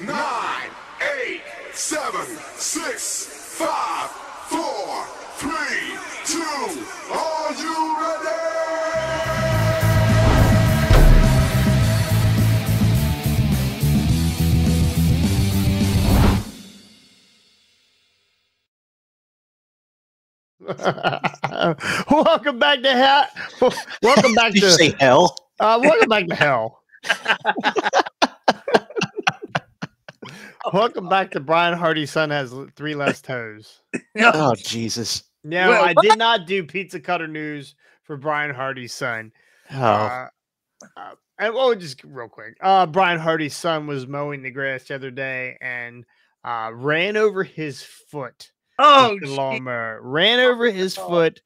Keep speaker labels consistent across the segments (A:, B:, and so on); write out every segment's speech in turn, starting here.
A: nine, eight, seven, six, five, four, three, two. Are you ready?
B: welcome back to hell. Welcome back
C: Did you
B: to
C: say hell?
B: uh, welcome back to hell. welcome back to Brian Hardy's son has three less toes.
C: Oh Jesus!
B: No,
D: Wait,
B: I did not do pizza cutter news for Brian Hardy's son.
C: Oh,
B: Uh, uh, and well, just real quick. Uh, Brian Hardy's son was mowing the grass the other day and uh, ran over his foot.
D: Oh,
B: with the lawnmower ran over his
D: Oh.
B: foot.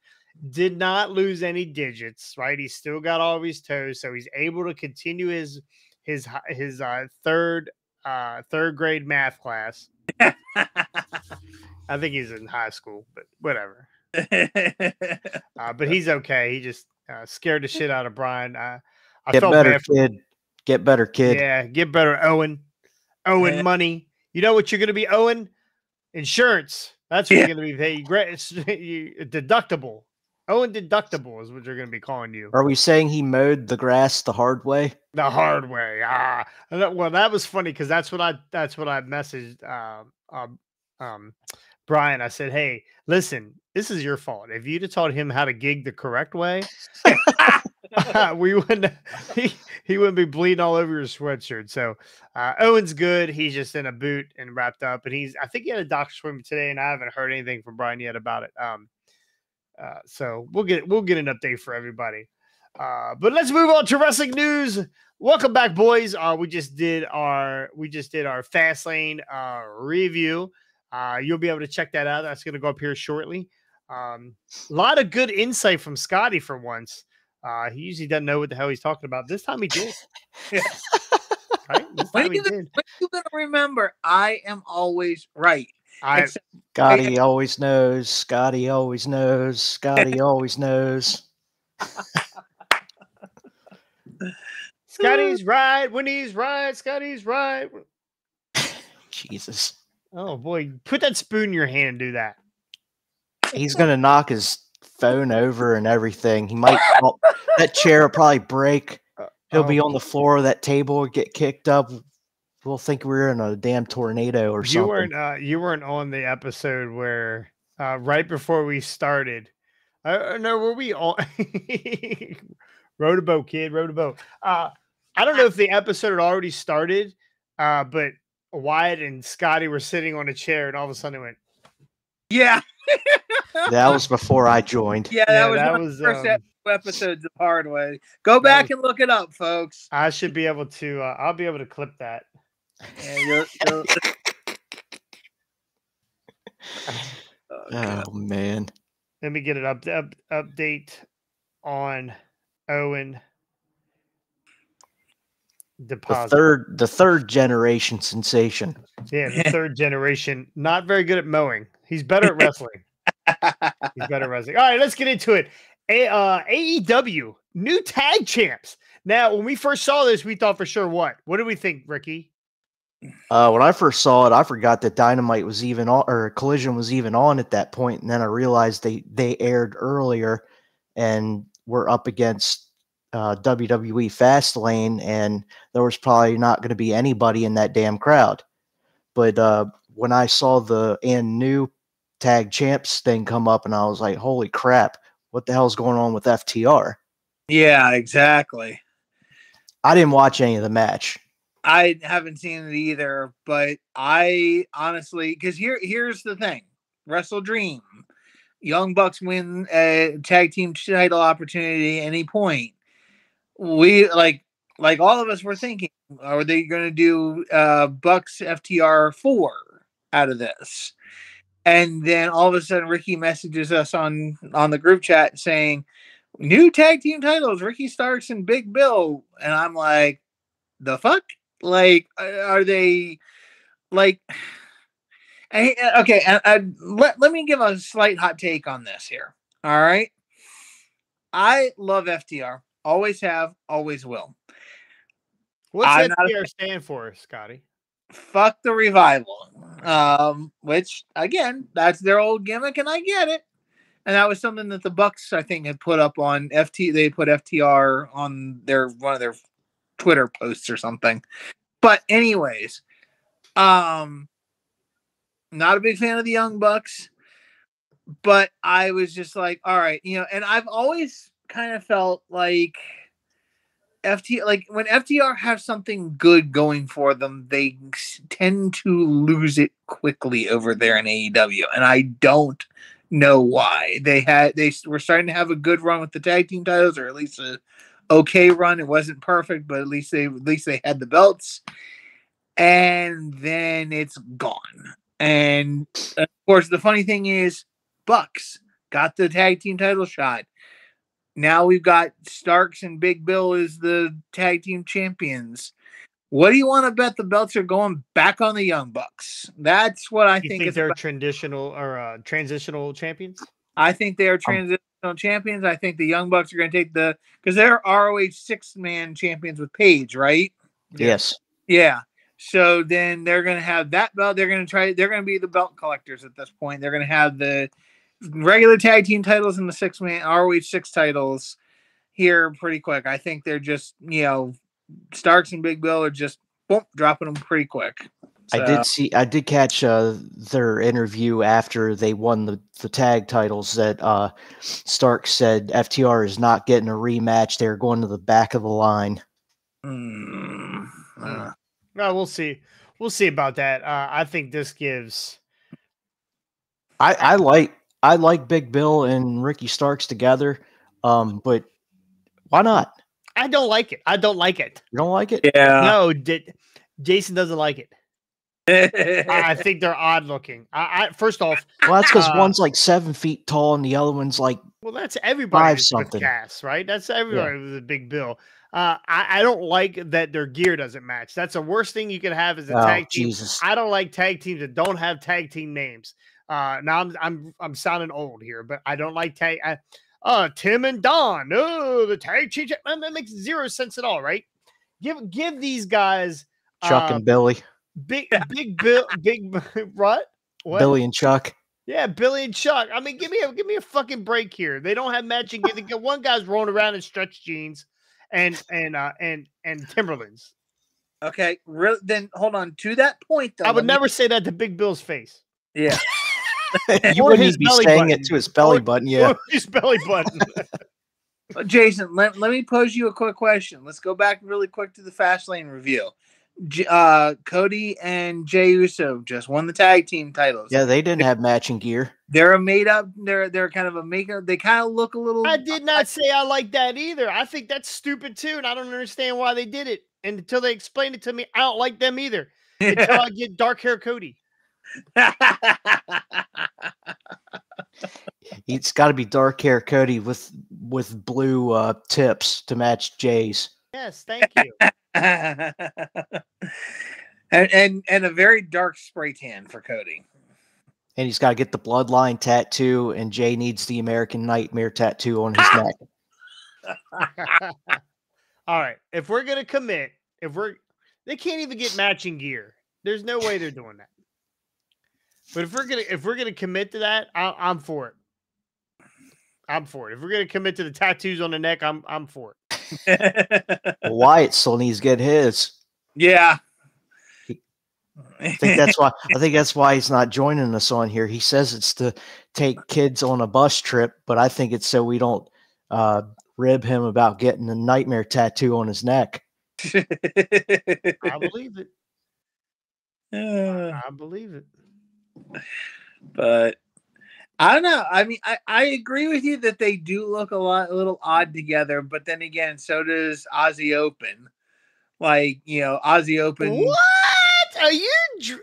B: Did not lose any digits. Right, he's still got all of his toes, so he's able to continue his his his uh, third uh, third grade math class. I think he's in high school, but whatever. Uh, but he's okay. He just uh, scared the shit out of Brian. Uh, I
C: get
B: felt
C: better,
B: bad for
C: kid. Get better, kid.
B: Yeah, get better, Owen. Owen
D: Yeah.
B: money. You know what you're going to be owing? Insurance. That's what
D: Yeah.
B: you're going to be paying. Gra- it's- you- Deductible. Owen deductible is what you're going to be calling you.
C: Are we saying he mowed the grass the hard way?
B: The hard way. Ah, well, that was funny because that's what I that's what I messaged um, um, um, Brian. I said, "Hey, listen, this is your fault. If you'd have taught him how to gig the correct way, we wouldn't. He, he wouldn't be bleeding all over your sweatshirt." So uh, Owen's good. He's just in a boot and wrapped up, and he's. I think he had a doctor's appointment today, and I haven't heard anything from Brian yet about it. Um, uh, so we'll get we'll get an update for everybody. Uh, but let's move on to wrestling news. Welcome back, boys. Uh, we just did our we just did our fast lane uh, review. Uh, you'll be able to check that out. That's going to go up here shortly. Um, a lot of good insight from Scotty for once. Uh, he usually doesn't know what the hell he's talking about. This time he did. right? This
D: When
B: he
D: you,
B: did.
D: when you gonna remember, I am always right.
B: I,
D: Except-
C: Scotty always knows. Scotty always knows. Scotty always knows.
B: Scotty's right when he's right. Scotty's right.
C: Jesus.
B: Oh boy, put that spoon in your hand and do that.
C: He's gonna knock his phone over and everything. He might fall- that chair will probably break. He'll uh, be
B: Oh,
C: on the floor of that table, get kicked up. We'll think we're in a damn tornado or
B: you
C: something.
B: weren't uh, you weren't on the episode where uh, right before we started. Uh, no, were we all rowed a boat, kid? Rowed a boat. Uh, I don't know if the episode had already started, uh, but Wyatt and Scotty were sitting on a chair, and all of a sudden it went.
D: Yeah,
C: that was before I joined.
D: yeah, that
B: Yeah,
D: was
B: that
D: one
B: was,
D: of the first
B: um,
D: episodes of Hard Way. Go back and look it up, folks.
B: I should be able to. Uh, I'll be able to clip that.
D: Yeah, you'll- you'll- Oh,
C: Oh man.
B: Let me get an up, up update on Owen
C: The third the third generation sensation.
B: Yeah, the third generation. Not very good at mowing. He's better at wrestling. He's better at wrestling. All right, let's get into it. A, uh, AEW new tag champs. Now, when we first saw this, we thought for sure what? What did we think, Ricky?
C: Uh, when I first saw it, I forgot that Dynamite was even on, or Collision was even on at that point, and then I realized they they aired earlier, and were up against uh, WWE Fastlane, and there was probably not going to be anybody in that damn crowd. But uh, when I saw the and new tag champs thing come up, and I was like, "Holy crap! What the hell's going on with FTR?"
D: yeah, exactly.
C: I didn't watch any of the match.
D: I haven't seen it either, but I honestly, because here, here's the thing: Wrestle Dream, Young Bucks win a tag team title opportunity at any point. We like, like all of us were thinking, are they going to do uh Bucks FTR four out of this? And then all of a sudden, Ricky messages us on on the group chat saying, "New tag team titles: Ricky Starks and Big Bill." And I'm like, "The fuck." Like, uh, are they like? I, uh, okay, uh, uh, let let me give a slight hot take on this here. All right, I love FTR. Always have, always will.
B: What's
D: I'm not a
B: FTR stand for, Scotty?
D: fuck the revival. Um, which again, that's their old gimmick, and I get it. And that was something that the Bucks, I think, had put up on FT. They put FTR on their one of their Twitter posts or something. But anyways, um, not a big fan of the Young Bucks, but I was just like, all right, you know, and I've always kind of felt like FT like when FTR have something good going for them, they tend to lose it quickly over there in AEW, and I don't know why. They had they were starting to have a good run with the tag team titles, or at least a okay run. It wasn't perfect, but at least they at least they had the belts, and then it's gone. And of course, the funny thing is, Bucks got the tag team title shot. Now we've got Starks and Big Bill as the tag team champions. What do you want to bet the belts are going back on the Young Bucks? That's what I
B: You
D: think,
B: think, they're
D: about.
B: traditional or uh, transitional champions?
D: I think they are transitional champions. I think the Young Bucks are going to take the because they're ROH six man champions with Paige, right?
C: Yes.
D: Yeah. So then they're going to have that belt. They're going to try. They're going to be the belt collectors at this point. They're going to have the regular tag team titles and the six man ROH six titles here pretty quick. I think they're just you know Starks and Big Bill are just boom, dropping them pretty quick.
C: I did see. I did catch uh, their interview after they won the, the tag titles. That uh, Stark said FTR is not getting a rematch. They're going to the back of the line.
D: Mm, uh,
B: No, we'll see. We'll see about that. Uh, I think this gives.
C: I, I like I like Big Bill and Ricky Starks together. Um, but why not?
B: I don't like it. I don't like it.
C: You don't like it?
D: yeah.
B: no, did Jason doesn't like it. I, think they're odd looking. I, I first off,
C: Well, that's because
B: Uh,
C: one's like seven feet tall and the other one's like
B: well, that's everybody
C: Five something.
B: Cass, right? That's everybody with a big bill. Uh, I, I don't like that their gear doesn't match. That's the worst thing you can have as a
C: oh
B: tag team.
C: Jesus.
B: I don't like tag teams that don't have tag team names. Uh, now I'm I'm I'm sounding old here, but I don't like tag. I, uh, Tim and Don. Oh, the tag team. That makes zero sense at all, right? Give give these guys
C: Chuck
B: uh,
C: and Billy,
B: big big bill big what what
C: Billy and Chuck.
B: yeah Billy and Chuck. I mean, give me a give me a fucking break here. They don't have matching gear. They got one guy's rolling around in stretch jeans and and uh and and Timberlands.
D: okay. Re- then hold on to that point though.
B: I would
D: let me-
B: never say that to Big Bill's face.
D: Yeah.
C: you
B: Or
C: wouldn't
B: his
C: even be
B: belly
C: saying
B: button.
C: it to his belly
B: Or-
C: button. Yeah.
B: Or his belly button.
D: Jason, let, let me pose you a quick question. Let's go back really quick to the fast lane review. J- uh, Cody and Jay Uso just won the tag team titles.
C: Yeah, they didn't have matching gear.
D: They're a made up. They're they're kind of a makeup. They kind of look a little.
B: I did not say I like that either. I think that's stupid too, and I don't understand why they did it. And until they explain it to me, I don't like them either. Until I get dark hair Cody.
C: It's got to be dark hair Cody with with blue uh, tips to match Jay's.
B: Yes, thank you.
D: and, and and a very dark spray tan for Cody.
C: And he's got to get the bloodline tattoo, and Jay needs the American Nightmare tattoo on his neck.
B: All right. If we're gonna commit, if we're they can't even get matching gear. There's no way they're doing that. But if we're gonna if we're gonna commit to that, I, I'm for it. I'm for it. If we're gonna commit to the tattoos on the neck, I'm I'm for it.
C: But Wyatt still needs to get his.
D: yeah.
C: I think that's why. I think that's why he's not joining us on here. He says it's to take kids on a bus trip, but I think it's so we don't uh, rib him about getting a nightmare tattoo on his neck.
B: I believe it.
D: Uh,
B: I believe it.
D: but I don't know. I mean, I, I agree with you that they do look a lot a little odd together, but then again, so does Aussie Open. Like you know, Aussie Open.
B: What are you? Dr-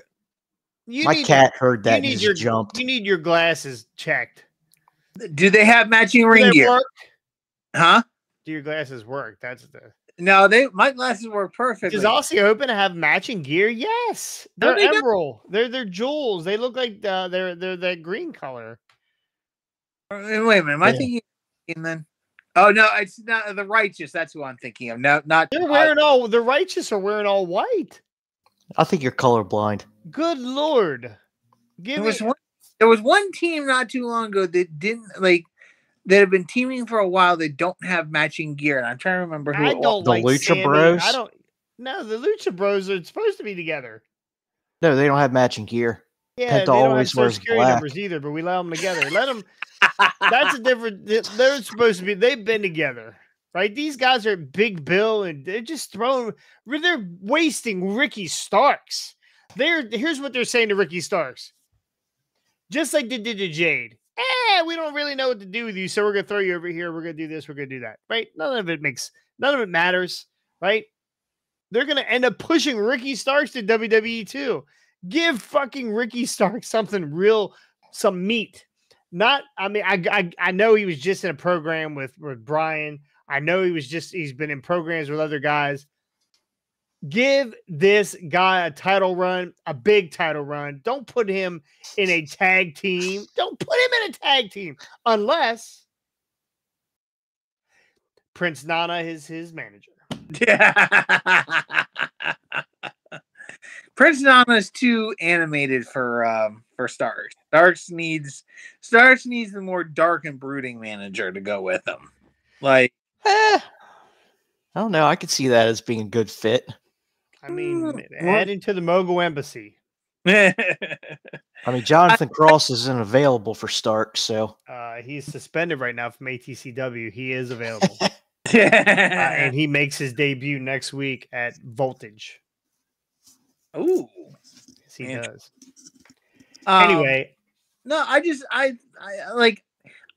B: you
C: My
B: need
C: cat heard that and
B: need
C: just
B: your
C: jumped.
B: you need your glasses checked.
D: Do they have matching
B: Do
D: ring
B: they
D: gear?
B: work?
D: Huh?
B: Do your glasses work? That's the.
D: No, they my glasses work perfectly.
B: Does Aussie Open to have matching gear? Yes, they're
D: they don't.
B: emerald. They're they're jewels. They look like uh, they're they're that green color.
D: Uh, Wait a minute, am I
C: Yeah.
D: thinking then? Oh no, it's not the righteous. That's who I'm thinking of. No, not
B: They're
D: Oz-
B: wearing all. The righteous are wearing all white.
C: I think you're colorblind.
B: Good lord. Give
D: There
B: me
D: was one. There was one team not too long ago that didn't like that have been teaming for a while. That don't have matching gear, and I'm trying to remember who.
B: I
D: it
B: don't
C: The
B: like
C: Lucha
B: Sammy.
C: Bros?
B: I don't No, the Lucha Bros are supposed to be together.
C: No, they don't have matching gear.
B: Yeah,
C: Penta
B: they don't have
C: always
B: social
C: wears
B: security
C: black.
B: numbers either, but we allow them together. Let them. That's a different. They're supposed to be. They've been together, right? These guys are Big Bill, and they're just throwing. They're wasting Ricky Starks. They're here's what they're saying to Ricky Starks. Just like they did to Jade. Eh, we don't really know what to do with you, so we're gonna throw you over here. We're gonna do this. We're gonna do that. Right? None of it makes. None of it matters. Right? They're gonna end up pushing Ricky Starks to WWE too. Give fucking Ricky Starks something real, some meat. Not, I mean, I, I I know he was just in a program with with Brian. I know he was just he's been in programs with other guys. Give this guy a title run, a big title run. Don't put him in a tag team. Don't put him in a tag team unless Prince Nana is his manager.
D: Prince Nana is too animated for um for Starks. Starks needs Starks needs the more dark and brooding manager to go with him. Like
C: Eh, I don't know. I could see that as being a good fit.
B: I mean,
D: Mm, well-
B: heading to the Mogul Embassy.
C: I mean, Jonathan Cross isn't available for Stark, so
B: Uh, he's suspended right now from ATCW. He is available, uh, and he makes his debut next week at Voltage.
D: Ooh.
B: Yes, he
D: Inter-
B: does.
D: Um,
B: Anyway,
D: no, I just I I like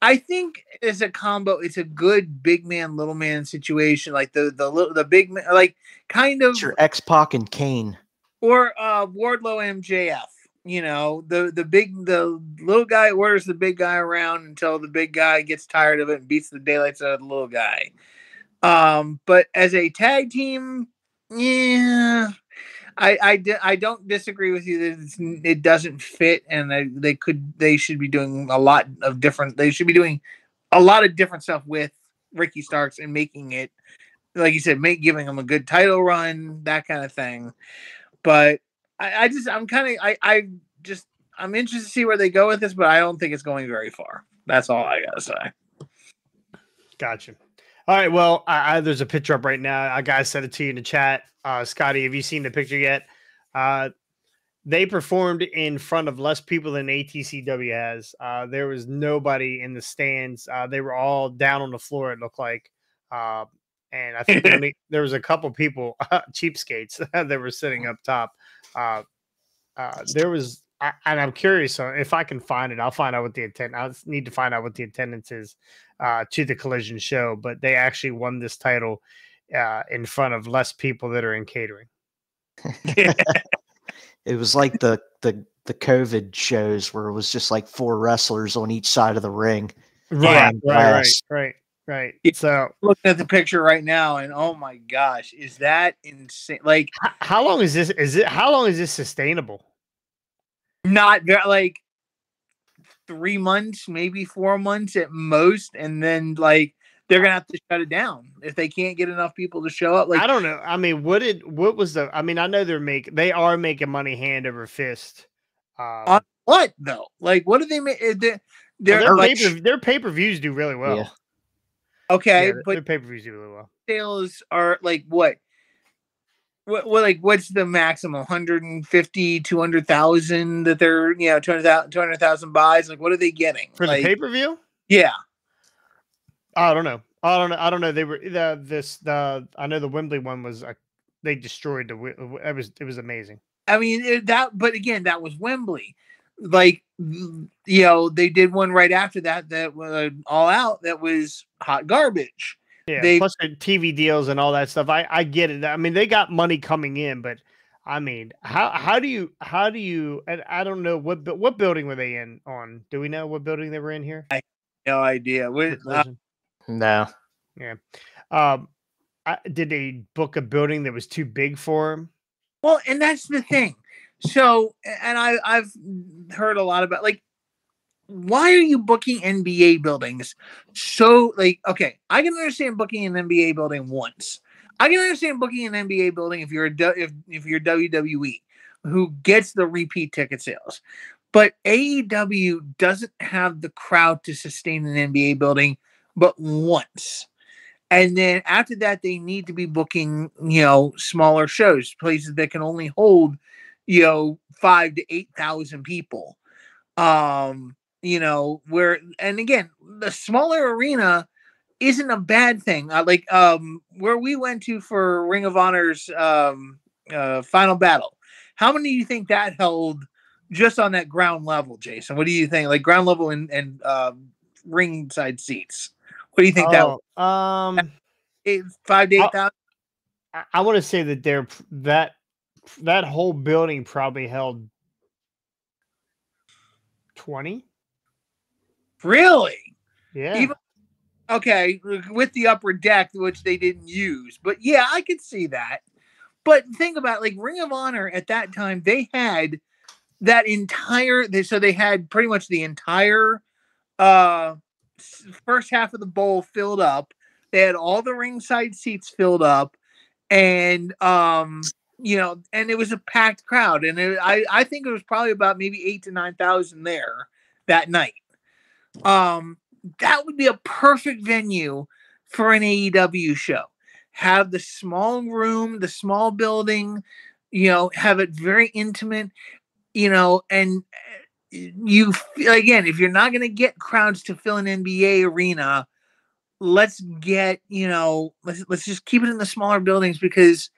D: I think it's a combo. It's a good big man little man situation. Like the the little the big man like kind of
C: it's your X Pac and Kane.
D: or uh Wardlow MJF. You know, the the big the little guy orders the big guy around until the big guy gets tired of it and beats the daylights out of the little guy. Um, but as a tag team, yeah, I I, di- I don't disagree with you that it doesn't fit, and they, they could they should be doing a lot of different. They should be doing a lot of different stuff with Ricky Starks and making it, like you said, make giving him a good title run, that kind of thing. But I, I just I'm kind of I I just I'm interested to see where they go with this, but I don't think it's going very far. That's all I gotta say.
B: gotcha. All right. Well, I, I, there's a picture up right now. I gotta send it to you in the chat. Uh, Scotty, have you seen the picture yet? Uh, they performed in front of less people than ATCW has. Uh, there was nobody in the stands. Uh, they were all down on the floor. It looked like, uh, and I think only, there was a couple people, cheapskates, that were sitting up top. Uh, uh, there was, I, and I'm curious uh, if I can find it. I'll find out what the intent. I need to find out what the attendance is uh, to the Collision show. But they actually won this title uh, in front of less people that are in catering.
C: It was like the the the COVID shows where it was just like four wrestlers on each side of the ring.
B: Right,
C: Yeah,
B: right, right, right, right.
D: Yeah.
B: So,
D: Looking at the picture right now, and oh my gosh, is that insane? Like
B: h- how long is this? Is it how long is this sustainable?
D: Not very like three months, maybe four months at most, and then like they're gonna have to shut it down if they can't get enough people to show up. Like
B: I don't know. I mean, what did what was the? I mean, I know they're making they are making money hand over fist. Um,
D: On what though? Like what do they make? They're,
B: well,
D: they're
B: their
D: like
B: pay their pay per views do really well.
C: Yeah.
D: okay,
B: Yeah,
D: but
B: their pay per views do really well.
D: sales are like what? What, what like what's the maximum 150 200,000 that they're you know 200,000 200,000 buys like what are they getting
B: For
D: like
B: the pay per view,
D: yeah
B: I don't know. I don't know. I don't know. They were the this the I know the Wembley one was uh, they destroyed the. It was it was amazing.
D: I mean it, that, but again, that was Wembley. Like you know, they did one right after that that was all out. That was hot garbage.
B: Yeah,
D: They-
B: plus the TV deals and all that stuff. I I get it. I mean, they got money coming in, but I mean, how how do you how do you? And I don't know what what building were they in on? Do we know what building they were in here?
D: No idea.
B: for
D: What, uh,
B: Collision?
C: No.
B: um, I, did they book a building that was too big for them?
D: well, and that's the thing. So, and I I've heard a lot about like why are you booking NBA buildings so like okay, I can understand booking an NBA building once. I can understand booking an NBA building if you're a if if you're WWE who gets the repeat ticket sales. But AEW doesn't have the crowd to sustain an NBA building but once. And then after that, they need to be booking, you know, smaller shows, places that can only hold, you know, five to eight thousand people. Um, you know, where and again, the smaller arena isn't a bad thing. Uh, like um where we went to for Ring of Honor's um uh final battle. How many do you think that held just on that ground level, Jason? What do you think? Like ground level and and um ringside seats. What do you think that?
B: Oh, um,
D: Eight, five to eight
B: I'll- I, I want to say that they're that that whole building probably held twenty.
D: Really?
B: Yeah,
D: Even- Okay, with the upper deck, which they didn't use. But yeah, I could see that. But think about like Ring of Honor at that time, they had that entire they so they had pretty much the entire uh first half of the bowl filled up. They had all the ringside seats filled up and um you know and it was a packed crowd and it, I I think it was probably about maybe 8 to 9,000 there that night. Um that would be a perfect venue for an AEW show. Have the small room, the small building, you know, have it very intimate, you know, and uh, you again, if you're not going to get crowds to fill an NBA arena, let's get, you know, let's let's just keep it in the smaller buildings because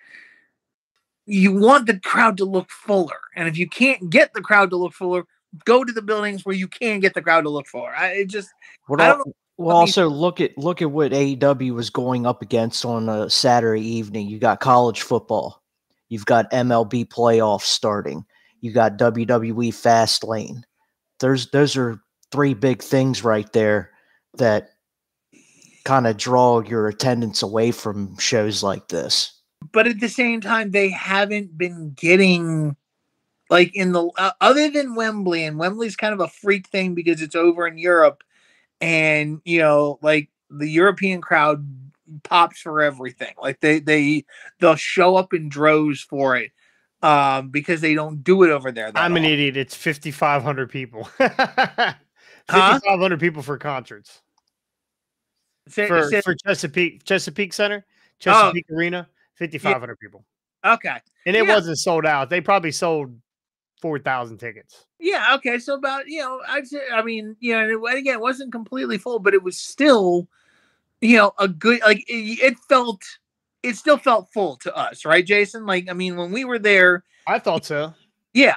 D: you want the crowd to look fuller. And if you can't get the crowd to look fuller, go to the buildings where you can get the crowd to look for. I it just
C: What
D: I don't know
C: well, also look at look at what AEW was going up against on a Saturday evening. You got college football, you've got MLB playoffs starting, you got WWE Fast Lane. There's those are three big things right there that kind of draw your attendance away from shows like this.
D: but at the same time they haven't been getting like in the uh, other than Wembley and Wembley's kind of a freak thing because it's over in Europe and you know like the European crowd pops for everything like they they they'll show up in droves for it um because they don't do it over there that
B: I'm an
D: often.
B: idiot. It's 5,500 people.
D: Huh?
B: 5,500 people for concerts
D: Say-
B: for,
D: say-
B: for Chesapeake Chesapeake Center,
D: Oh.
B: Chesapeake Arena. 5,500 people,
D: okay
B: and it
D: Yeah.
B: wasn't sold out. They probably sold 4,000 tickets.
D: Yeah, okay. So about you know, I'd say I mean, you know, again, it wasn't completely full, but it was still, you know, a good like it, it felt it still felt full to us, right, Jason? Like, I mean, when we were there,
B: I thought so.
D: yeah.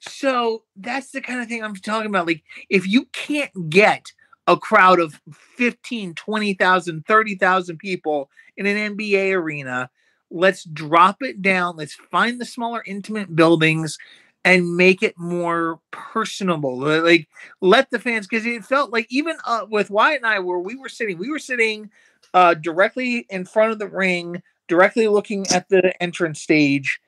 D: So that's the kind of thing I'm talking about. Like, if you can't get a crowd of 15, 20,000, 30,000 people in an NBA arena, let's drop it down. Let's find the smaller, intimate buildings and make it more personable. Like, let the fans, because it felt like even uh, with Wyatt and I, where we were sitting, we were sitting uh, directly in front of the ring, directly looking at the entrance stage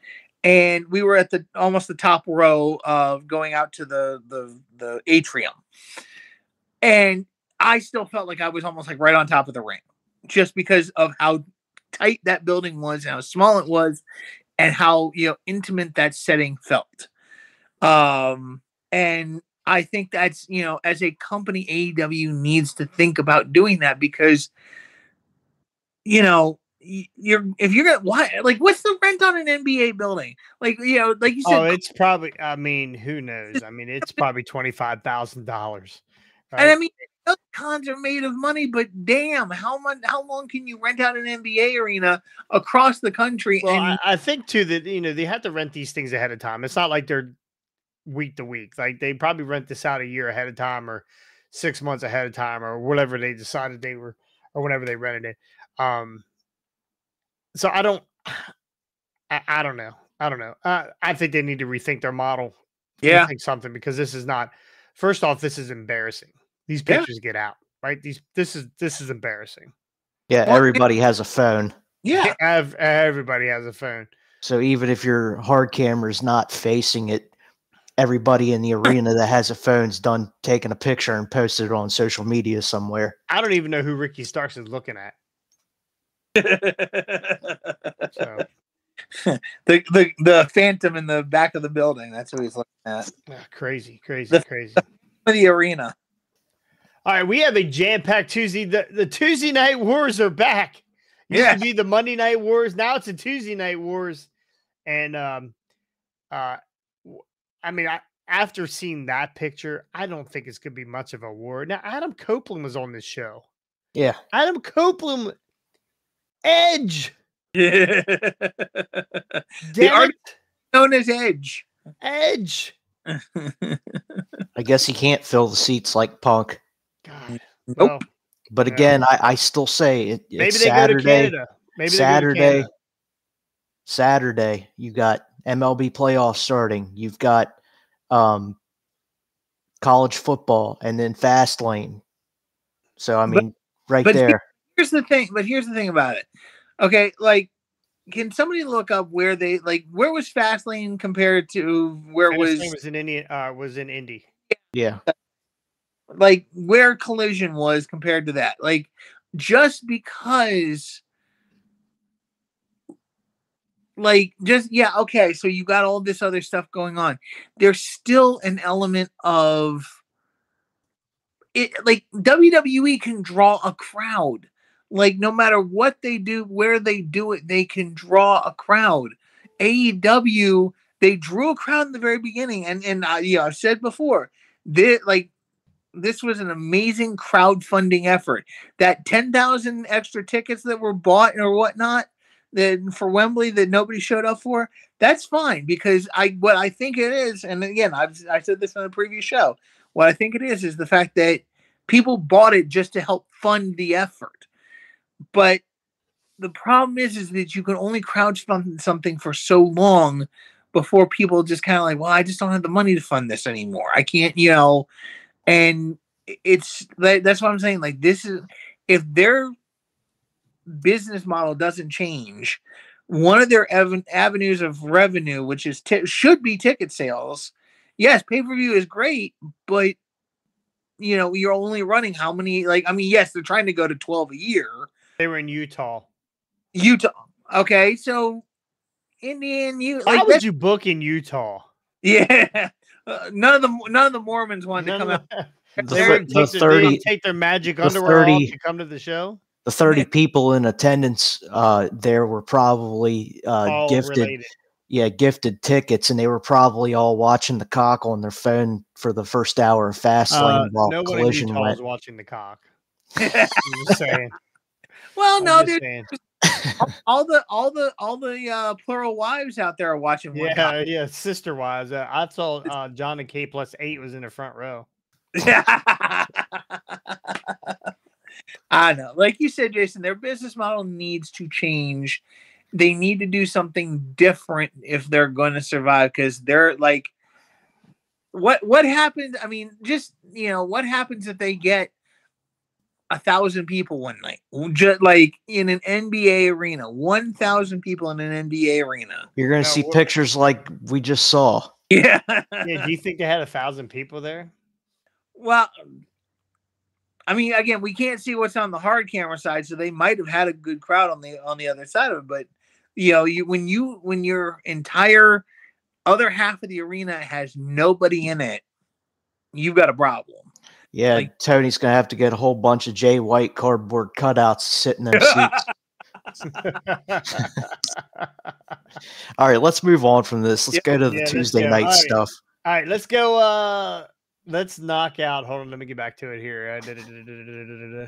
D: and we were at the almost the top row of going out to the the the atrium and i still felt like i was almost like right on top of the ring just because of how tight that building was and how small it was and how you know intimate that setting felt um and i think that's you know as a company aew needs to think about doing that because you know you're if you're gonna why like what's the rent on an NBA building? Like you know, like you said,
B: Oh, it's probably. I mean, who knows? I mean, it's probably twenty five thousand dollars.
D: and I mean those cons are made of money, but damn, how much how long can you rent out an NBA arena across the country?
B: Well,
D: and
B: I, I think too that you know they have to rent these things ahead of time. It's not like they're week to week. Like they probably rent this out a year ahead of time or six months ahead of time or whatever they decided they were or whenever they rented it. Um, so I don't, I, I don't know. I don't know. Uh, I think they need to rethink their model.
D: Yeah.
B: rethink something because this is not. First off, this is embarrassing. These
D: Yeah.
B: pictures get out right. These this is this is embarrassing.
C: Yeah,
D: Well, it-
C: everybody has a phone.
D: yeah,
B: everybody has a phone.
C: So even if your hard camera is not facing it, everybody in the arena that has a phone's done taking a picture and posted it on social media somewhere.
B: I don't even know who Ricky Starks is looking at. So
D: the the the phantom in the back of the building. That's what he's looking at.
B: ah, crazy, crazy,
D: The-
B: crazy.
D: The arena.
B: All right, we have a jam-packed Tuesday. The, the Tuesday night wars are back. Used
D: Yeah.
B: to be the Monday night wars. Now it's a Tuesday night wars. And um uh w- I mean I after seeing that picture, I don't think it's gonna be much of a war. Now Adam Copeland was on this show.
C: Yeah.
B: Adam Copeland Edge.
D: Yeah.
B: Damn
D: art- Known as Edge.
B: Edge.
C: I guess he can't fill the seats like Punk.
B: God.
D: Nope.
B: well,
C: But
B: Yeah.
C: again, I, I still say it,
B: maybe
C: it's
B: they go to
C: Saturday.
B: Canada. Maybe they go to
C: Saturday.
B: Canada.
C: Saturday, you got MLB playoffs starting. You've got um, college football, and then fast lane. So I
D: But-
C: mean, right
D: but
C: there.
D: here's the thing, but here's the thing about it. Okay, like can somebody look up where they like where was Fastlane compared to where
B: And
D: was,
B: was in Indian uh was in Indy.
C: Yeah,
D: like where collision was compared to that? Like just because like just yeah, okay, so you got all this other stuff going on. There's still an element of it like WWE can draw a crowd. Like no matter what they do, where they do it, they can draw a crowd. AEW, they drew a crowd in the very beginning, and and uh, yeah, I've said before, this like this was an amazing crowdfunding effort. That ten thousand extra tickets that were bought or whatnot that for Wembley that nobody showed up for, that's fine because I what I think it is, and again, I've I said this on a previous show. What I think it is is the fact that people bought it just to help fund the effort. But the problem is, is that you can only crowdfund something for so long before people just kind of like, well, I just don't have the money to fund this anymore. I can't, you know, and it's that, that's what I'm saying. Like, this is if their business model doesn't change, one of their av- avenues of revenue, which is ti- should be ticket sales. Yes, pay per view is great, but you know you're only running how many? Like, I mean, yes, they're trying to go to twelve a year.
B: They were in Utah.
D: Utah. Okay, so Indian, you
B: Why
D: like
B: would you book in Utah?
D: Yeah, uh, none of the none of the Mormons wanted to come
B: of
D: out.
B: the-
C: the,
B: they
C: thir-
B: didn't
C: the
B: take their-
C: thirty
B: take their magic
C: the
B: underwear off to come to the show.
C: The thirty people in attendance uh, there were probably uh,
B: All
C: gifted.
B: related.
C: Yeah, gifted tickets, and they were probably all watching the cock on their phone for the first hour of fast lane
B: Uh,
C: while
B: no one in
C: collision
B: Utah
C: went.
B: is watching the cock. Saying.
D: well,
B: I'm
D: no,
B: just
D: dude,
B: saying.
D: all the all the all the uh, plural wives out there are watching. one
B: Yeah, yeah. Sister wise, uh, I saw uh, John and K plus eight was in the front row.
D: I know. Like you said, Jason, their business model needs to change. They need to do something different if they're going to survive because they're like what what happens I mean just you know what happens if they get a thousand people one night just like in an NBA arena 1000 people in an NBA arena
C: You're going
B: No,
C: to see
B: we're-
C: pictures like we just saw.
D: yeah
B: Yeah, do you think they had a thousand people there?
D: Well, I mean, again, we can't see what's on the hard camera side, so they might have had a good crowd on the on the other side of it. But you know, you when you when your entire other half of the arena has nobody in it, you've got a problem.
C: Yeah,
D: Like-
C: Tony's going to have to get a whole bunch of Jay White cardboard cutouts sitting sit in seats. All right, let's move on from this. Let's
D: Yep,
C: go to the
B: yeah,
C: Tuesday night
B: All right.
C: stuff.
B: All right, let's go. Uh, let's knock out. Hold on, let me get back to it here. Uh.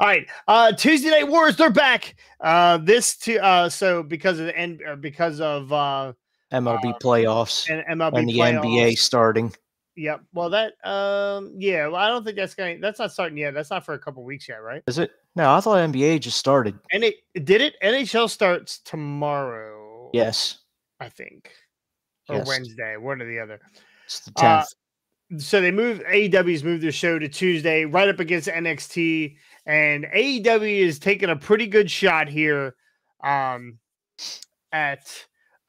B: All right, uh, Tuesday Night Wars, they're back. Uh, this to uh, so because of the end, or because of uh,
C: MLB
B: Uh,
C: playoffs
B: and MLB
C: and the
B: playoffs.
C: NBA starting.
B: Yep. Well, that um, yeah. Well, I don't think that's going. to That's not starting yet. That's not for a couple weeks yet, right?
C: Is it? No, I thought NBA just started.
B: And it did it. NHL starts tomorrow.
C: Yes,
B: I think, or
C: Yes.
B: Wednesday, one or the other.
C: it's the
B: Uh,
C: 10th.
B: So they moved AEW's moved their show to Tuesday, right up against NXT, and AEW is taking a pretty good shot here, um, at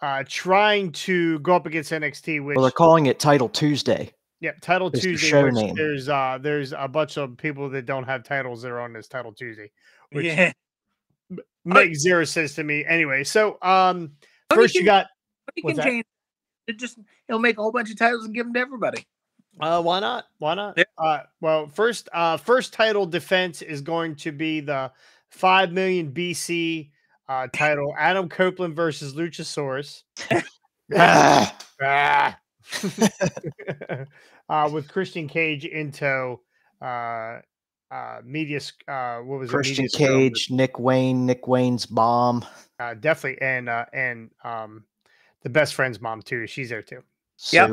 B: uh trying to go up against NXT. Which
C: well, they're calling it Title Tuesday.
B: yeah, Title
C: it's their
B: Tuesday.
C: show
B: which
C: name.
B: There's uh there's a bunch of people that don't have titles that are on this Title Tuesday. Which
D: yeah,
B: makes zero sense to me. Anyway, so um, first you
D: can-
B: got
D: He
B: What's
D: can
B: that?
D: change. It just he'll make a whole bunch of titles and give them to everybody.
B: Uh, why not? Why not?
D: Yeah.
B: Uh, well, first, uh, first title defense is going to be the five million BC uh, title: Adam Copeland versus Luchasaurus.
C: Ah,
B: Ah. uh, with Christian Cage into uh, uh, media. Uh, what was
C: Christian
B: it? Media Scrum,
C: Cage, Nick Wayne, Nick Wayne's mom.
B: uh, definitely, and uh, and um, the best friend's mom too. She's there too.
D: Yep.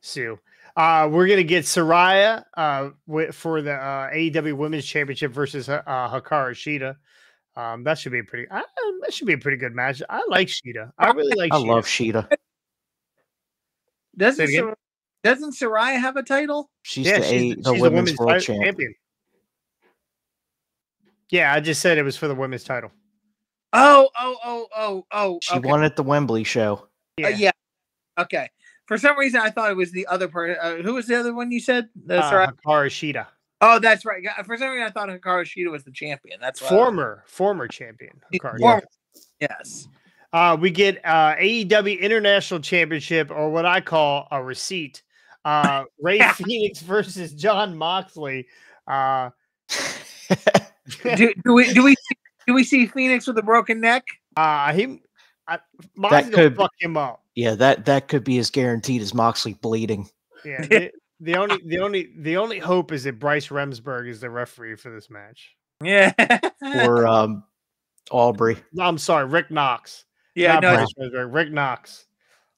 C: Sue.
B: Sue. Uh, we're gonna get Saraya uh, wi- for the uh, AEW Women's Championship versus uh, uh, Hikaru Shida. Um, that should be a pretty. Uh, that should be a pretty good match. I like Shida. I really like.
C: I
B: Shida.
C: love Shida.
D: Doesn't
B: Say it again?
D: Sor- doesn't Saraya have a title?
C: She's
B: Yeah,
C: the,
B: she's,
C: a,
B: the-
C: the
B: she's
C: women's, world
B: ti-
C: champion.
B: Yeah, I just said it was for the women's title.
D: Oh, oh, oh, oh, oh.
C: She
D: okay.
C: won at the Wembley show.
D: Uh, yeah. Okay. For some reason, I thought it was the other person. Uh, who was the other one you said? The
B: uh,
D: Saraya-
B: Hikaru Shida,
D: Oh, that's right. For some reason, I thought Hikaru Shida was the champion. That's why I was-
B: former former champion. Hikaru
D: Former- Yes.
B: Uh, we get uh, AEW International Championship, or what I call a receipt. Uh, Rey Fenix versus Jon Moxley. Uh,
D: do, do we do we see, do we see Fenix with a broken neck?
B: uh, he, I, Moxley will
C: could-
B: fuck him up.
C: Yeah, that that could be as guaranteed as Moxley bleeding.
B: Yeah. The, the only, the only, the only hope is that Bryce Remsburg is the referee for this match.
D: Yeah.
C: Or um, Aubrey.
B: No, I'm sorry, Rick Knox.
D: yeah. No.
B: Bryce Remsburg, Rick Knox.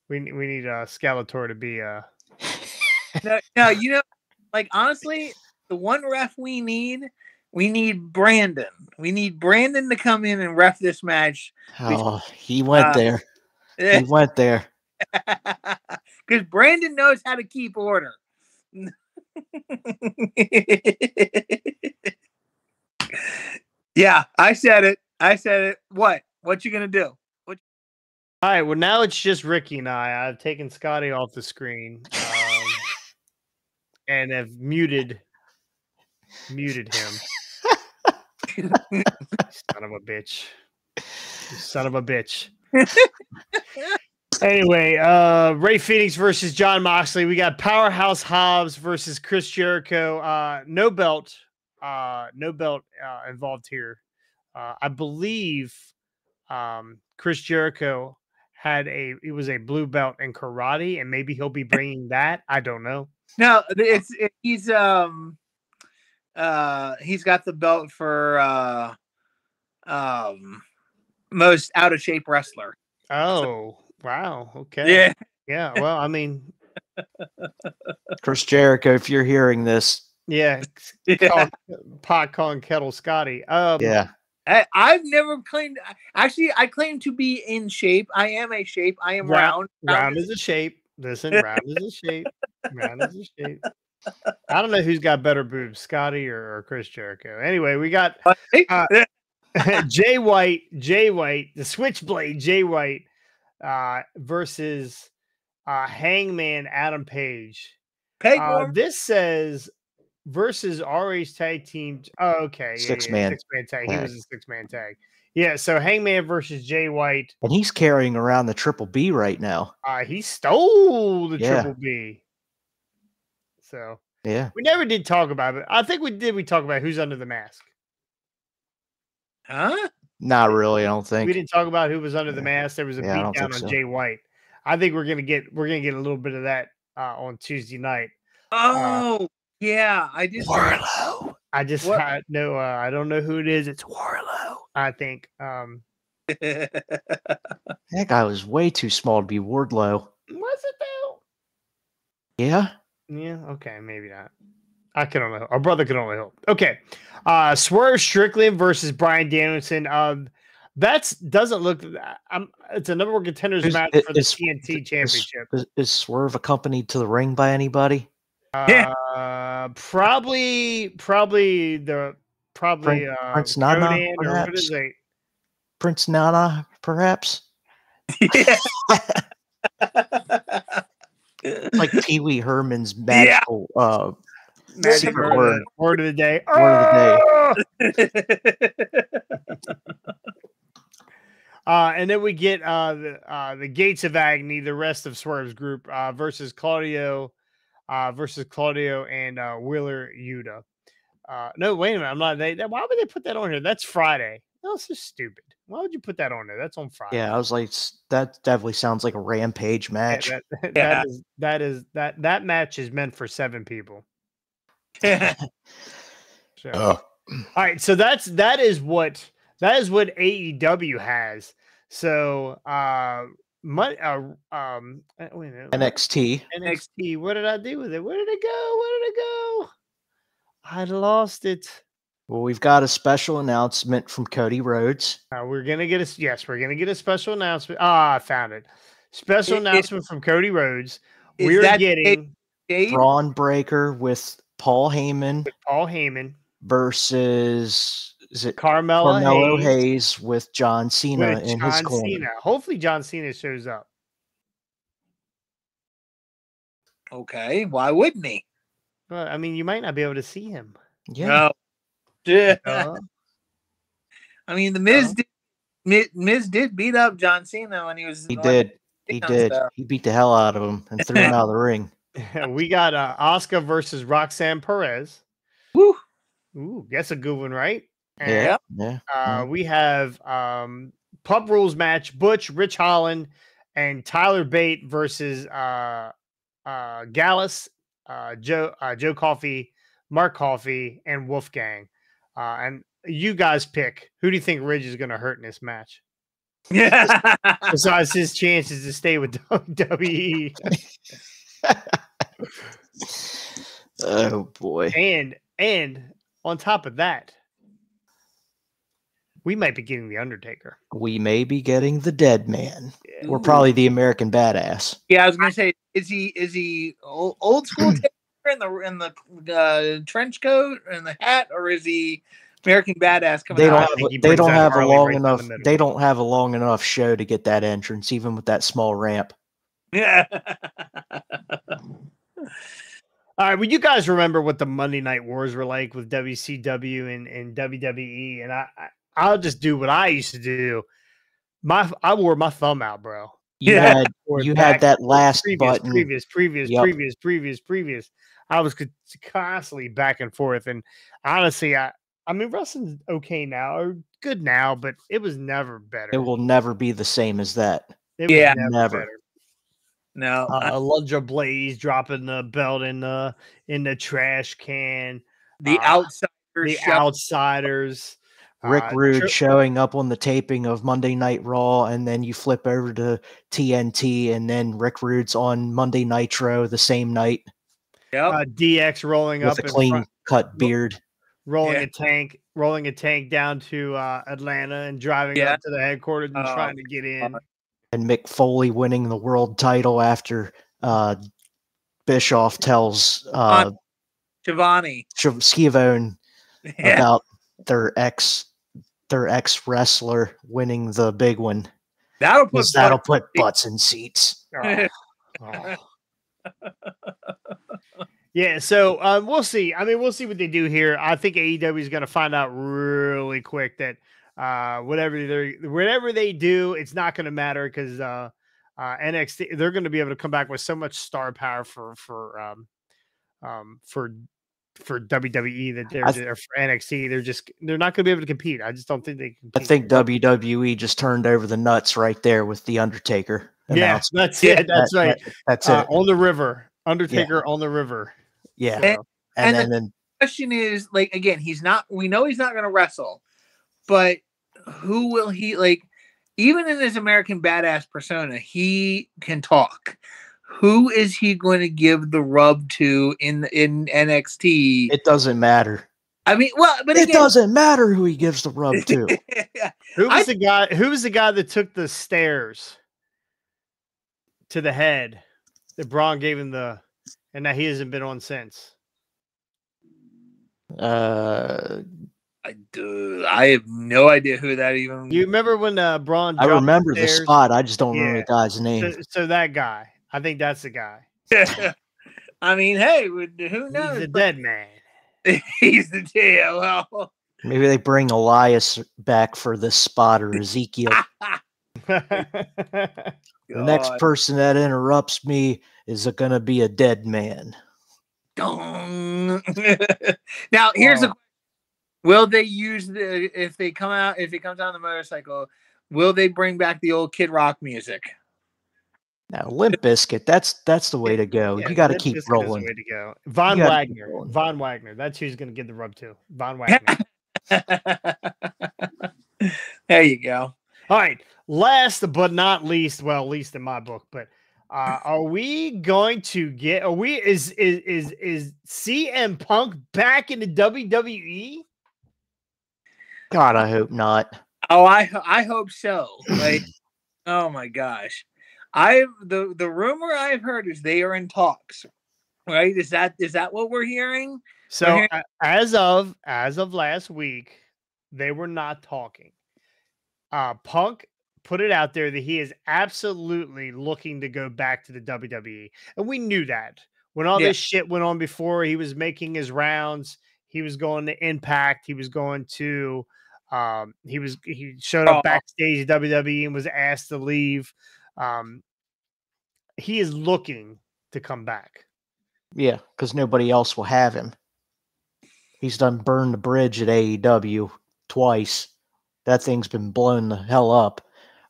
B: We ne- we need uh, Skeletor to be uh,
D: No. No. You know, like honestly, the one ref we need, we need Brandon. We need Brandon to come in and ref this match
C: Oh, he went
D: Uh,
C: there. He went there.
D: because Brandon knows how to keep order. yeah, I said it. I said it. What? What you gonna do? What?
B: All right. Well, now it's just Ricky and I. I've taken Scotty off the screen um, and have muted muted him. son of a bitch. You son of a bitch. Anyway, uh Rey Fenix versus Jon Moxley. We got Powerhouse Hobbs versus Chris Jericho. Uh no belt. Uh no belt uh involved here. Uh I believe um Chris Jericho had a it was a blue belt in karate and maybe he'll be bringing that. I don't know.
D: No, it's it, he's um uh he's got the belt for uh um most out of shape wrestler.
B: Oh, wow. Okay.
D: Yeah.
B: Yeah, well, I mean,
C: Chris Jericho, if you're hearing this,
B: yeah,
D: yeah.
B: pot calling kettle Scotty. Um,
C: yeah,
D: I, I've never claimed actually I claim to be in shape. I am a shape. I am
B: Round-
D: round.
B: round is a shape. Listen, round is a shape. Round is a shape. I don't know who's got better boobs, Scotty or, or Chris Jericho. Anyway, we got Uh, Jay White, Jay White, the Switchblade, Jay White, uh, versus uh, Hangman Adam Page.
D: Peg
B: Uh, this says versus RH tag team. Oh, okay.
C: Six
B: yeah,
C: man
B: Six man tag. He was a six man tag. Yeah. So Hangman versus Jay White.
C: and he's carrying around the Triple B right now.
B: Uh, he stole the
C: Yeah.
B: Triple B. So
C: Yeah,
B: we never did talk about it. I think we did. We talk about who's under the mask.
D: Huh?
C: not really. I don't think We
B: didn't talk about who was under the mask. There was a
C: Yeah, I
B: beatdown on
C: so.
B: Jay White. I think we're gonna get we're gonna get a little bit of that uh, on Tuesday night.
D: Oh yeah, I just
C: Wardlow.
B: I just
D: What-
B: I, no, uh, I don't know who it is. It's Wardlow. I think. Um,
C: That guy was way too small to be Wardlow.
B: was it though?
C: Yeah,
B: Yeah. Okay. Maybe not. I can only. Our brother can only hope. Okay. Uh, Swerve Strickland versus Bryan Danielson. Um, that's doesn't look. I'm. It's a number one contenders
C: Who's-
B: match
C: i-
B: for the
C: is-
B: TNT
C: is,
B: Championship.
C: is, is Swerve accompanied to the ring by anybody?
D: Yeah.
B: Uh, probably, probably the probably uh,
C: Prince Nana,
B: Rodan or what is
C: perhaps?
B: it?
C: Prince Nana, perhaps?
D: yeah.
C: Like Pee Wee Herman's magical uh,
D: Magic
C: secret
D: word.
C: word.
B: Word of the day.
C: Word of the day.
B: Oh! Uh, and then we get uh, the uh, the Gates of Agony, the rest of Swerve's group uh, versus Claudio uh, versus Claudio and uh, Wheeler Yuta. Uh, no, wait a minute. I'm not. They, they- why would they put that on here? That's Friday. That's just stupid. Why would you put that on there? That's on Friday.
C: Yeah, I was like, that definitely sounds like a rampage
B: Yeah,
C: match.
B: that, that
D: Yeah.
B: is that is that that match is meant for seven people. So.
A: Oh,
B: All right, so that's that is what that is what AEW has. So uh, mon- uh um uh, wait a minute.
C: NXT.
B: NXT. What did I do with it? Where did it go? Where did it go? I lost it.
C: Well, we've got a special announcement from Cody Rhodes.
B: Uh, we're gonna get a yes, we're gonna get a special announcement. Ah, I found it. Special
D: It- it-
B: announcement from Cody Rhodes. We're getting
D: Dave?
C: Bron Breakker with Paul Heyman
B: Paul Heyman,
C: versus is it
B: Carmella,
C: Carmelo
B: Hayes,
C: Hayes with John Cena
B: with
C: in his corner.
B: Cena. Hopefully, John Cena shows up.
D: Okay, why wouldn't he?
B: But I mean, you might not be able to see him.
C: Yeah,
D: No. Yeah.
B: Uh,
D: I mean, the Miz did, Miz, Miz did beat up John Cena when he was.
C: he
D: on
C: did. He did.
D: stuff.
C: He beat the hell out of him and threw him out of the ring.
B: we got uh, Oscar versus Roxanne Perez.
D: Woo.
B: Ooh, that's a good one, right? And,
C: Yeah, yeah.
B: Uh, we have um, Pub Rules match: Butch, Ridge Holland, and Tyler Bate versus uh, uh, Gallus, uh, Joe uh, Joe Coffey, Mark Coffey, and Wolfgang. Uh, and you guys pick who do you think Ridge is going to hurt in this match?
D: Yeah.
B: Besides his chances to stay with WWE,
C: Oh boy.
B: and and on top of that, we might be getting the Undertaker.
C: We may be getting the dead man.
B: Yeah.
C: We're probably the American badass.
D: yeah, I was gonna say, is he is he old, old school Taker in the in the uh, trench coat and the hat, or is he American badass coming
C: They
D: out?
C: don't
B: I think
C: have, they don't have a long
B: right down the
C: enough they don't have a long enough show to get that entrance even with that small ramp.
D: Yeah.
B: All right, well, you guys remember what the Monday Night Wars were like with WCW and, and WWE, and I, I I'll just do what I used to do. My I wore my thumb out, bro.
C: You
D: Yeah.
C: had you
B: back-
C: had that last
B: previous,
C: button.
B: previous, previous,
C: Yep.
B: previous, previous, previous. I was constantly back and forth, and honestly, I I mean wrestling's okay now or good now, but it was never better.
C: It will never be the same as that.
B: It was
D: Yeah.
C: Never.
B: better.
D: No.
B: Uh, Alundra Blaze dropping the belt in the in the trash can.
D: the
B: uh,
D: outsiders.
B: the
D: show-
B: outsiders.
C: Rick
B: uh,
C: Rude
B: Tri-
C: showing up on the taping of Monday Night Raw, and then you flip over to TNT, and then Rick Rude's on Monday Nitro the same night
D: Yep.
B: uh, DX rolling
C: with
B: up
C: a clean
B: front,
C: cut beard.
B: rolling
D: Yeah.
B: a tank, rolling a tank down to uh, Atlanta and driving
D: Yeah.
B: up to the headquarters and
D: Oh,
B: trying to get in.
D: God.
C: and Mick Foley winning the world title after uh, Bischoff tells uh,
D: Schiavone.
C: Shiv- Skivone
D: Yeah.
C: about their ex their ex wrestler winning the big one.
D: That'll put
C: 'cause that'll put butts in seats.
B: Oh, oh. yeah, so um, we'll see. I mean, we'll see what they do here. I think AEW is going to find out really quick that uh, whatever they whatever they do, it's not going to matter because uh, uh, NXT they're going to be able to come back with so much star power for for um, um, for for WWE that they're
C: th-
B: or for NXT. They're just they're not going to be able to compete. I just don't think they. Can
C: I think WWE just turned over the nuts right there with the Undertaker.
B: Yeah, that's it. That's
C: That-
B: right.
C: that- that's
B: Uh,
C: it.
B: on the river, Undertaker on the river.
C: Yeah,
D: And-
C: and,
D: and the-
C: then, then
D: question is like again he's not we know he's not going to wrestle but who will he like even in his american badass persona he can talk who is he going to give the rub to in in nxt
C: it doesn't matter.
D: i mean well but
C: It
D: again,
C: doesn't matter who he gives the rub to.
B: Who
D: I-
B: was the guy? Who was the guy that took the stairs to the head? That Braun gave him the, and that he hasn't been on since.
C: uh,
D: I, do- I have no idea who that even
B: You remember when uh, Braun?
C: I remember the
B: stairs?
C: spot. I just don't remember the guy's name.
B: So, so that guy, I think that's the guy.
D: i mean hey would- who
B: He's
D: knows
B: a
D: But
B: dead man.
D: he's the yeah well
C: Maybe they bring Elias back for this spot or Ezekiel. the next person that interrupts me is going to be a dead man.
D: Dong. now here's a. will they use the if they come out if he comes out on the motorcycle will they bring back the old kid rock music
C: Now, Limp Bizkit, that's that's the way to go.
B: Yeah,
C: you got to keep
B: Bizkit
C: rolling.
B: Way to go. Von
C: You gotta keep
B: Wagner. Von Wagner. That's who's going to give the rub to. Von Wagner.
D: there you go
B: All right. Last but not least, well, least in my book, but uh, are we going to get? Are we? Is is is is CM Punk back in the? WWE?
C: God, I hope not.
D: oh i i hope so like oh my gosh i've the the rumor i've heard is they are in talks right is that is that what we're hearing
B: So
D: here-
B: a- as of as of last week, they were not talking. Uh, Punk put it out there that he is absolutely looking to go back to the WWE, and we knew that when all
D: Yeah.
B: this shit went on before. He was making his rounds. He was going to Impact. He was going to. Um, he was he showed up
D: Raw.
B: backstage at WWE and was asked to leave. Um, he is looking to come back.
C: Yeah, because nobody else will have him. He's done burned the bridge at AEW twice. That thing's been blown the hell up.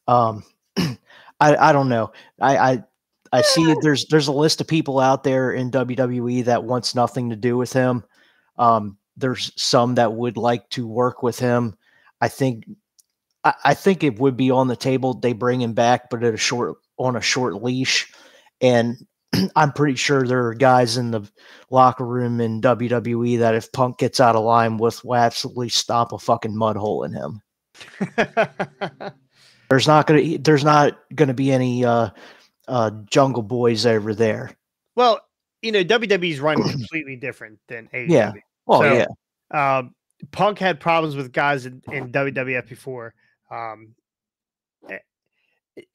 C: Um, I I don't know. I I I see there's there's a list of people out there in WWE that wants nothing to do with him. Um, there's some that would like to work with him. I think I, I think it would be on the table. They bring him back, but at a short on a short leash. And I'm pretty sure there are guys in the locker room in WWE that if Punk gets out of line with, will absolutely stomp a fucking mud hole in him. There's not gonna there's not gonna be any uh uh jungle boys over there.
B: Well, you know, WWE's run completely different than AEW.
C: Yeah. Oh
B: So-
C: yeah.
B: Um, Punk had problems with guys in, in WWF before. Um, eh,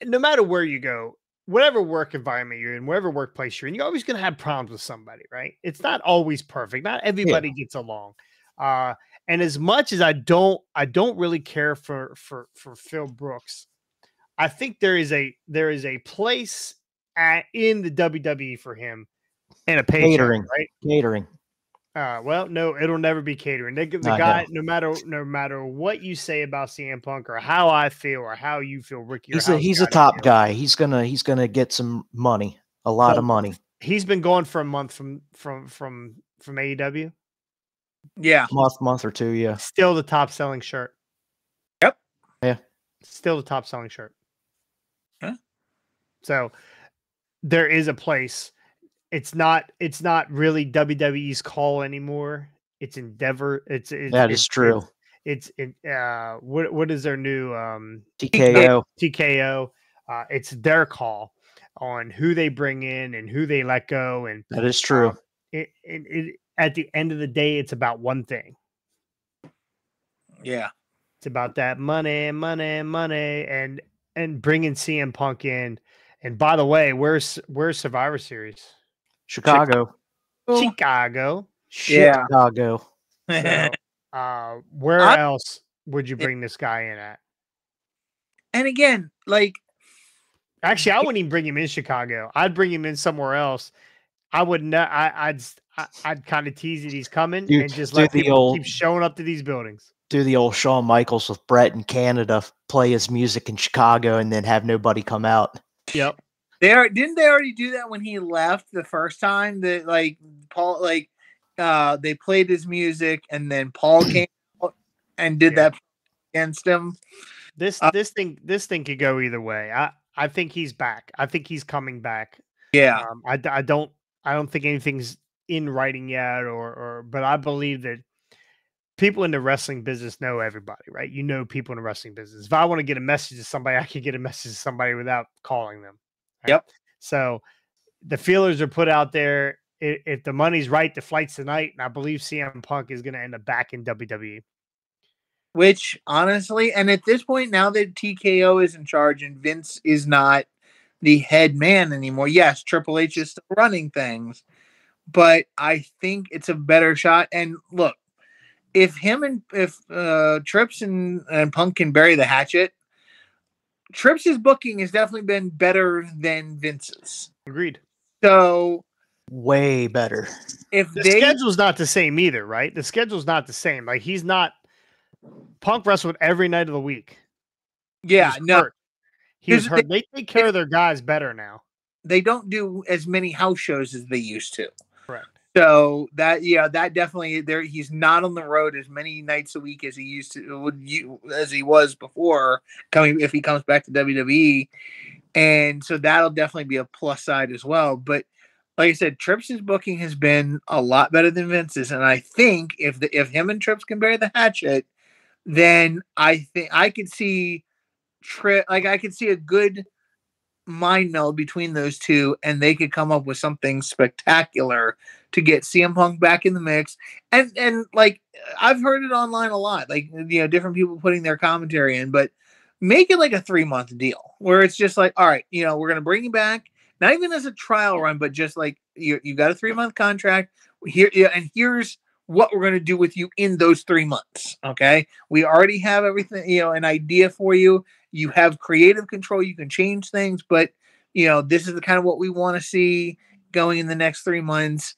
B: no matter where you go, whatever work environment you're in, wherever workplace you're in, you're always going to have problems with somebody, right? It's not always perfect. Not everybody gets along. Uh, and as much as I don't, I don't really care for for for Phil Brooks. I think there is a there is a place at, in the WWE for him and a paycheck,
C: Catering.
B: right?
C: Catering.
B: Uh, well, no, it'll never be catering. They, the
C: I know.
B: guy, no matter no matter what you say about CM Punk or how I feel or how you feel, Ricky.
C: He's a he's a top
B: feels,
C: guy. He's gonna he's gonna get some money. A lot
B: Well,
C: of money.
B: He's been gone for a month from from from from AEW.
D: yeah
C: Month month or two, yeah.
B: Still the top selling shirt.
D: Yep.
C: Yeah.
B: Still the top selling shirt.
D: Huh?
B: So there is a place. It's not. It's not really WWE's call anymore. It's Endeavor. It's, it's
C: That is
B: it's-
C: true.
B: It's it. Uh, what what is their new um
C: TKO.
B: TKO. Uh, it's their call on who they bring in and who they let go, and
C: That is true.
B: um, it, it, it at the end of the day, it's about one thing.
D: yeah
B: It's about that money, money, money, and and bringing CM Punk in. And by the way, where's where's Survivor Series?
C: Chicago.
B: Chicago.
D: Yeah.
C: Chicago.
B: So, uh, where
D: I-
B: else would you
D: Yeah.
B: bring this guy in at?
D: and again like
B: Actually, I wouldn't even bring him in Chicago. I'd bring him in somewhere else. I would not. I, I'd s- I, I'd kind of tease that he's coming
C: Do-
B: and just
C: do
B: let
C: the
B: people
C: old-
B: keep showing up to these buildings.
C: Do the old Shawn Michaels with Bret in Canada, play his music in Chicago, and then have nobody come out.
B: Yep.
D: They are didn't they already do that when he left the first time that like Paul like uh they played his music and then Paul came out and did
B: Yeah.
D: that against him.
B: This
D: Uh,
B: this thing this thing could go either way. I I think he's back. I think he's coming back.
D: Yeah.
B: Um, I, I don't I don't think anything's in writing yet, or or but I believe that people in the wrestling business know everybody, right? You know people in the wrestling business. If I want to get a message to somebody, I can get a message to somebody without calling them. Right?
D: Yep.
B: So the feelers are put out there. If, if the money's right, the flight's tonight, and I believe CM Punk is going to end up back in. WWE.
D: Which honestly, and at this point now that TKO is in charge and Vince is not the head man anymore. Yes, Triple H is still running things, but I think it's a better shot. And look, if him and if uh Trips and, and Punk can bury the hatchet, Trips' booking has definitely been better than Vince's.
B: Agreed.
D: So
C: Way better.
D: if
B: The
D: they
B: schedule's not the same either, right? The schedule's not the same. Like he's not Punk wrestled every night of the week.
D: Yeah,
B: was
D: no,
B: hurt. He was hurt. They take care of their guys better now.
D: they don't do as many house shows as they used to. So that yeah, that definitely there. He's not on the road as many nights a week as he used to would you as he was before coming if he comes back to WWE, and so that'll definitely be a plus side as well. But like I said, Trips' booking has been a lot better than Vince's, and I think if the if him and Trips can bear the hatchet, then I think I could see Trip like I could see a good mind meld between those two, and they could come up with something spectacular to get CM Punk back in the mix. And and like I've heard it online a lot, like you know, different people putting their commentary in, but make it like a three month deal where it's just like, all right, you know, we're gonna bring you back, not even as a trial run, but just like you you got a three month contract here, yeah, and here's what we're going to do with you in those three months. Okay. We already have everything, you know, an idea for you. You have creative control. You can change things, but, you know, this is the kind of what we want to see going in the next three months.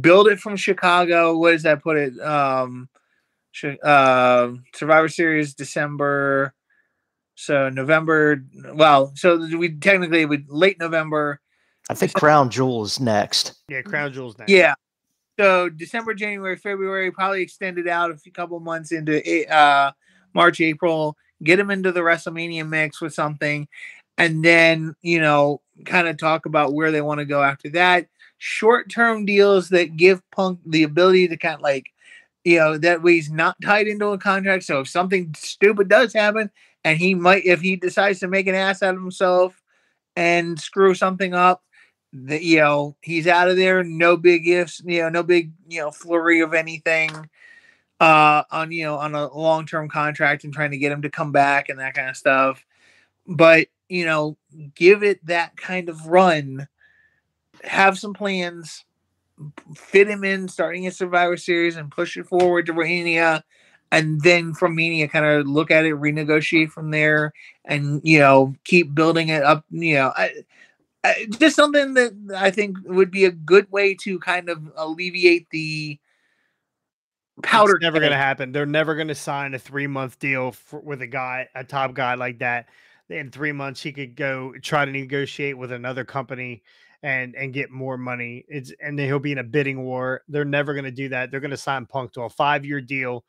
D: Build it from Chicago. What does that put it? Um, uh, Survivor Series December. So November. Well, so we technically would late November.
C: I think Crown Jewel is next.
B: Yeah, Crown Jewels next.
D: Yeah. So December, January, February, probably extended out a few couple months into A- uh, March, April. Get them into the WrestleMania mix with something, and then you know, kind of talk about where they want to go after that. Short-term deals that give Punk the ability to kind of like, you know, that way he's not tied into a contract. So if something stupid does happen, and he might, if he decides to make an ass out of himself and screw something up, that you know he's out of there no big ifs you know no big you know flurry of anything uh on you know on a long-term contract and trying to get him to come back and that kind of stuff but you know give it that kind of run have some plans fit him in starting a survivor series and push it forward to Romania. and then from Mania kind of look at it renegotiate from there and you know keep building it up you know I, uh, just something that I think would be a good way to kind of alleviate the powder.
B: It's never going to happen. They're never going to sign a three month deal for, with a guy, a top guy like that. In three months, he could go try to negotiate with another company and and get more money. It's and then he'll be in a bidding war. They're never going to do that. They're going to sign Punk to a five year deal,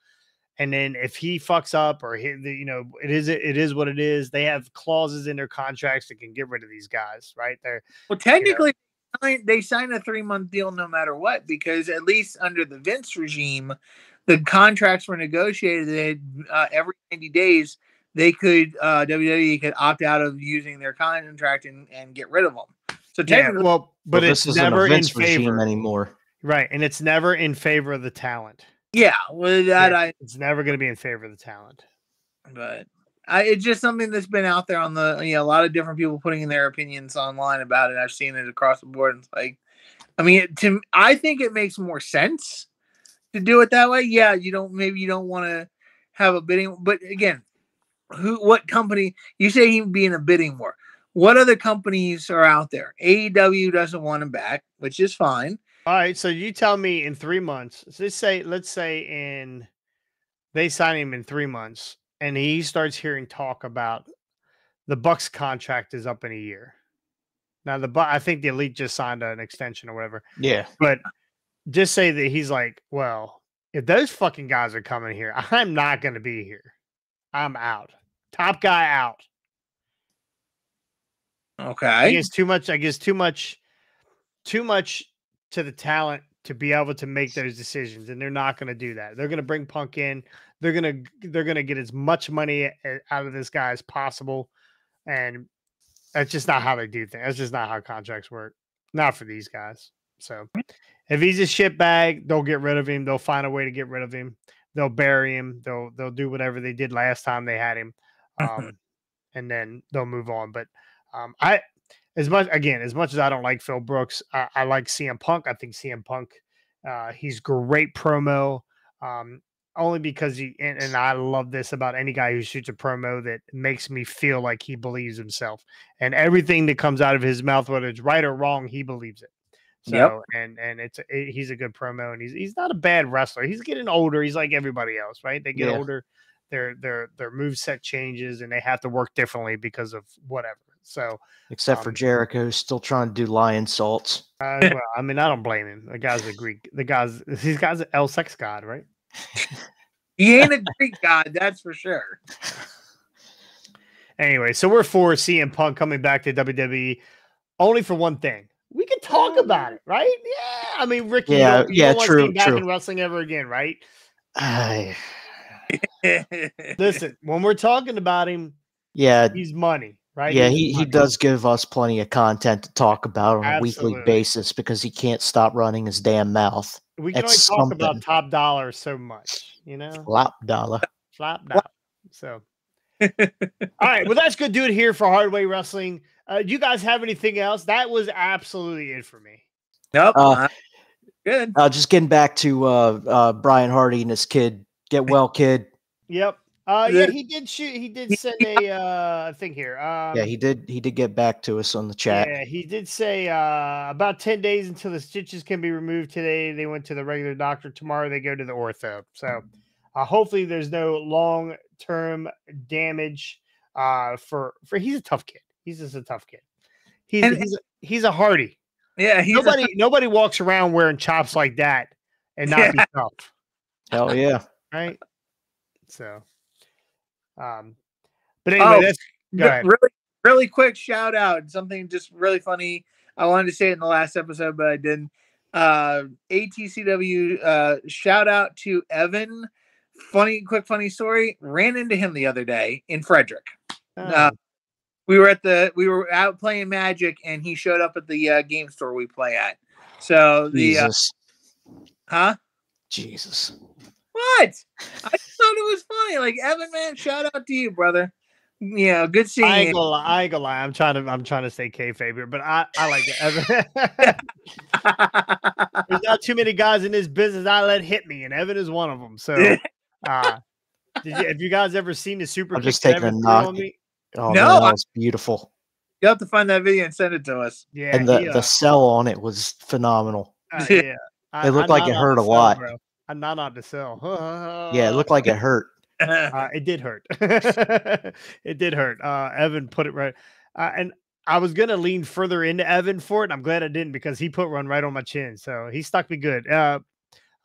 B: and then if he fucks up or he, you know, it is it is what it is. They have clauses in their contracts that can get rid of these guys. Right? They're
D: Well, technically, sign- they sign a three month deal no matter what because at least under the Vince regime, the contracts were negotiated uh, every ninety days they could uh, WWE could opt out of using their contract and, and get rid of them. So
B: yeah,
D: technically,
B: well, but
C: Well,
B: it's
C: this
B: never in favor.
C: anymore.
B: Right, and it's never in favor of the talent.
D: yeah, well, that
B: Yeah,
D: I
B: it's never going to be in favor of the talent.
D: but I, it's just something that's been out there on the you know a lot of different people putting in their opinions online about it. I've seen it across the board. And it's like, I mean, it, to I think it makes more sense to do it that way. Yeah, you don't maybe you don't want to have a bidding, but again, who what company you say he'd be in a bidding war? What other companies are out there? AEW doesn't want him back, which is fine.
B: All right, so you tell me in three months. Let's say, let's say in they sign him in three months, and he starts hearing talk about the Bucks contract is up in a year. Now the Bu- I think the Elite just signed an extension or whatever,
C: Yeah.
B: but just say that he's like, well, if those fucking guys are coming here, I'm not going to be here. I'm out. Top guy out. I
D: Okay.
B: guess too much. I guess too much, too much to the talent to be able to make those decisions, and they're not going to do that. They're going to bring Punk in. They're gonna they're gonna get as much money eh, eh, out of this guy as possible, and that's just not how they do things. That's just not how contracts work. Not for these guys. So, if he's a shit bag, they'll get rid of him. They'll find a way to get rid of him. They'll bury him. They'll they'll do whatever they did last time they had him, um, and then they'll move on. But um, I, as much again, as much as I don't like Phil Brooks, I, I like CM Punk. I think CM Punk, uh, he's great promo. Um, only because he and, and I love this about any guy who shoots a promo that makes me feel like he believes himself and everything that comes out of his mouth, whether it's right or wrong, he believes it. So
D: Yep.
B: and and it's a, he's a good promo and he's he's not a bad wrestler. He's getting older. He's like everybody else, right? They get
C: Yeah.
B: older, their their their move set changes and they have to work differently because of whatever. So
C: Except for
B: Um,
C: Jericho, who's still trying to do lionsaults.
B: uh, well, I mean, I don't blame him. The guy's a Greek. The guy's he's guy's an L sex god, right?
D: He ain't a Greek god, that's for sure.
B: Anyway, so we're for CM Punk coming back to WWE only for one thing. We can talk about it, right? Yeah. I mean, Ricky, you
C: Yeah,
B: don't, you
C: yeah,
B: don't want to see
C: true,
B: him back
C: true.
B: in wrestling ever again, right?
C: Ay,
B: Listen, when we're talking about him,
C: yeah,
B: he's money, right?
C: yeah,
B: He's
C: he, he does give us plenty of content to talk about on a weekly basis because he can't stop running his damn mouth.
B: We can only
C: That's
B: talk about top dollar so much, you know?
C: Flop dollar.
B: Flop dollar. So, all right. Well, that's good. Do it here for Hardway Wrestling. Uh, you guys have anything else? That was absolutely it for me.
D: nope.
C: Uh,
D: good.
C: Uh, just getting back to uh, uh, Brian Hardy and his kid. Get well, kid.
B: Yep. Uh, yeah, he did shoot. He did send a uh thing here. Um,
C: Yeah, he did. He did get back to us on the chat.
B: Yeah, he did say uh, about 10 days until the stitches can be removed today. They went to the regular doctor. Tomorrow they go to the ortho. So uh, hopefully there's no long term damage uh, for, for he's a tough kid. He's just a tough kid. He's,
D: And-
B: he's, a, he's a hardy.
D: Yeah,
B: Nobody, nobody walks around wearing chops like that and not be tough.
C: Hell yeah.
B: Right. So, um, but anyway,
D: Oh,
B: that's go ahead.
D: really, really quick shout out. Something just really funny. I wanted to say it in the last episode, but I didn't. Uh, ATCW uh, shout out to Evan. Funny, quick, funny story. Ran into him the other day in Frederick.
B: Uh,
D: We were at the we were out playing Magic, and he showed up at the uh, game store we play at. So the uh, huh?
C: Jesus.
D: What? I thought it was funny. Like Evan, man, shout out to you, brother. Yeah, good seeing
B: I ain't
D: you.
B: gonna lie. I ain't gonna lie. I'm trying to. I'm trying to stay kayfabe here, but I, I like it. Evan, there's not too many guys in this business I let hit me, and Evan is one of them. So, uh, did you, have you guys ever seen the super?
C: I'm just
B: that
C: taking a
B: Evan threw
C: knock.
B: on me?
C: Oh,
D: No,
C: man, that was beautiful.
D: you have to find that video and send it to us.
B: Yeah,
C: and the,
B: he, uh,
C: the sell on it was phenomenal.
B: uh, yeah.
C: It looked
B: I'm
C: like
B: not
C: it hurt a
B: cell,
C: lot.
B: bro. I'm not on the cell.
C: Yeah, it looked like it hurt.
B: uh, it did hurt. it did hurt. Uh, Evan put it right, uh, and I was gonna lean further into Evan for it. And I'm glad I didn't because he put one right on my chin, so he stuck me good. Uh,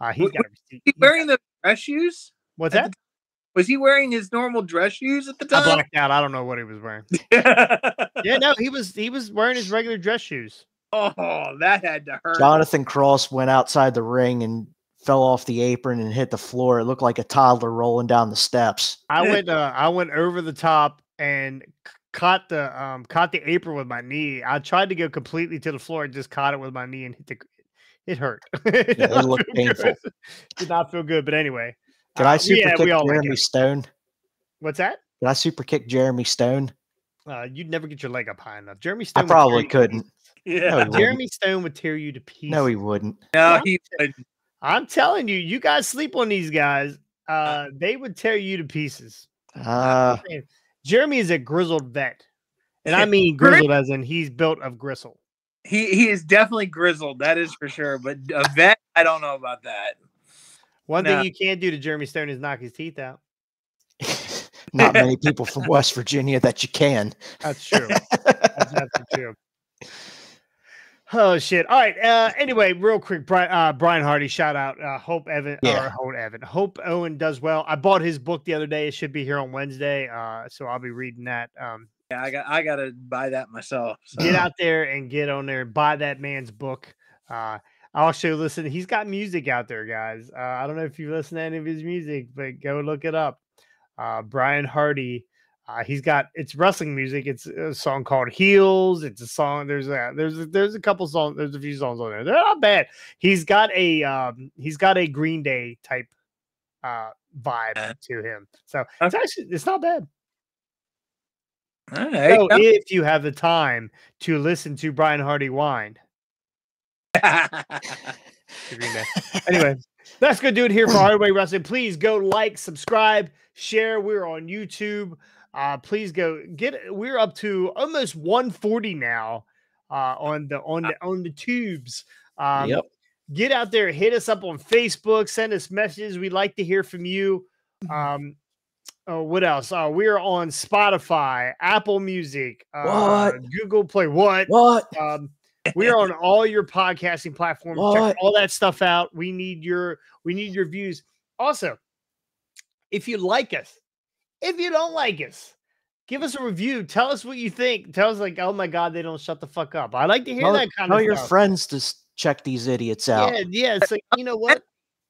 B: uh he's
D: W-
B: got. a receipt.
D: he
B: He's got-
D: wearing the dress shoes?
B: What's
D: at
B: that?
D: Was he wearing his normal dress shoes at the
B: I
D: time?
B: blacked out. I don't know what he was wearing. Yeah, no, he was he was wearing his regular dress shoes.
D: oh, that had to hurt.
C: Jonathan Cross went outside the ring and fell off the apron and hit the floor. It looked like a toddler rolling down the steps.
B: I went uh, I went over the top and caught the um caught the apron with my knee. I tried to go completely to the floor and just caught it with my knee and hit the it hurt. It did
C: it
B: not
C: looked
B: feel good.
C: painful.
B: Did not feel good, but anyway.
C: Did
B: uh,
C: I super
B: yeah,
C: kick
B: we all like
C: Jeremy. Stone?
B: What's that?
C: Did I super kick Jeremy Stone?
B: Uh, you'd never get your leg up high enough. Jeremy Stone.
C: I probably couldn't.
B: pieces.
C: No, he
D: yeah.
C: wouldn't.
B: Jeremy Stone would tear you to pieces.
C: No, he wouldn't.
D: No, he would.
B: I'm telling you, you guys sleep on these guys. Uh, they would tear you to pieces.
C: Uh,
B: Jeremy is a grizzled vet, and I mean grizzled as in he's built of gristle.
D: He he is definitely grizzled, that is for sure. But a vet, I don't know about that.
B: One
D: No.
B: thing you can't do to Jeremy Stone is knock his teeth out.
C: not many people from West Virginia that you can.
B: That's true. That's absolutely true. Oh shit! All right. Uh, anyway, real quick, Brian, uh, Brian Hardy, shout out. Uh, hope Evan
C: Yeah.
B: or Hope Evan. Hope Owen does well. I bought his book the other day. It should be here on Wednesday. Uh, so I'll be reading that. Um,
D: Yeah, I got I gotta buy that myself. So.
B: get out there and get on there. Buy that man's book. Uh, also listen. He's got music out there, guys. Uh, I don't know if you listen to any of his music, but go look it up. Uh, Brian Hardy. Uh, he's got it's wrestling music. It's a song called Heels. It's a song. There's a there's a, there's a couple songs. There's a few songs on there. They're not bad. He's got a um he's got a Green Day type uh vibe
D: Uh,
B: to him. So it's actually it's not bad.
D: All right.
B: So if you have the time to listen to Brian Hardy whine. Anyway, That's gonna do it here for Hardway Wrestling. Please go like, subscribe, share. We're on YouTube. Uh, please go get. We're up to almost 140 now uh, on the on the on the tubes. Um,
C: yep.
B: Get out there, hit us up on Facebook, send us messages. We'd like to hear from you.
C: Mm-hmm.
B: Um, oh, what else? Uh, we're on Spotify, Apple Music, uh,
C: What?
B: Google Play. What?
C: What?
B: Um, we are on all your podcasting platforms. Check
C: What?
B: all that stuff out. We need your we need your views. Also, if you like us, if you don't like us, give us a review. Tell us what you think. Tell us like, oh my god, they don't shut the fuck up. I like to hear
C: Tell,
B: that kind
C: tell
B: of
C: your
B: stuff.
C: friends to check these idiots out.
B: Yeah, yeah. It's like you know what?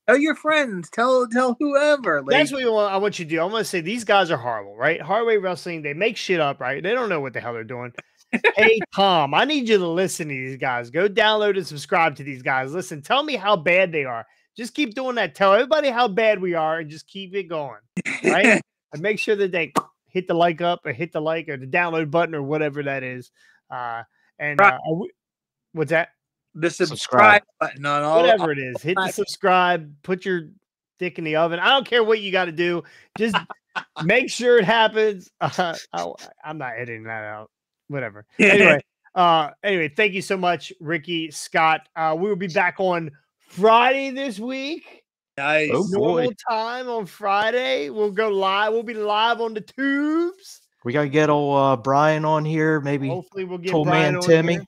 D: Tell your friends. Tell tell whoever. Like,
B: That's what you want, I want you to do. I'm going to say these guys are horrible, right? Hardway Wrestling, they make shit up, right? They don't know what the hell they're doing. hey, Tom, I need you to listen to these guys. Go download and subscribe to these guys. Listen, tell me how bad they are. Just keep doing that. Tell everybody how bad we are and just keep it going, right? and make sure that they hit the like up or hit the like or the download button or whatever that is. Uh, and uh, we- what's that?
D: the subscribe,
C: Subscribe.
D: button on all.
B: whatever it is. Hit the subscribe, put your dick in the oven. I don't care what you got to do. Just make sure it happens. Uh, I'll- I'm not editing that out. Whatever. Anyway, uh, anyway, thank you so much, Ricky Scott. Uh, we will be back on Friday this week.
D: Nice.
C: Oh, boy.
B: Normal time on Friday. We'll go live. We'll be live on the tubes.
C: We gotta get old uh, Brian on here, maybe
B: Hopefully, we'll get
C: Tool
B: Brian
C: Man
B: on
C: Timmy.
B: here.